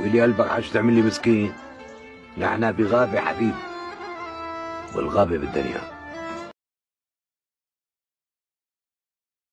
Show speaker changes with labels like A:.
A: ويلي قلبك عاش تعمل لي مسكين. نحن بغابة حبيبي. والغابة بالدنيا.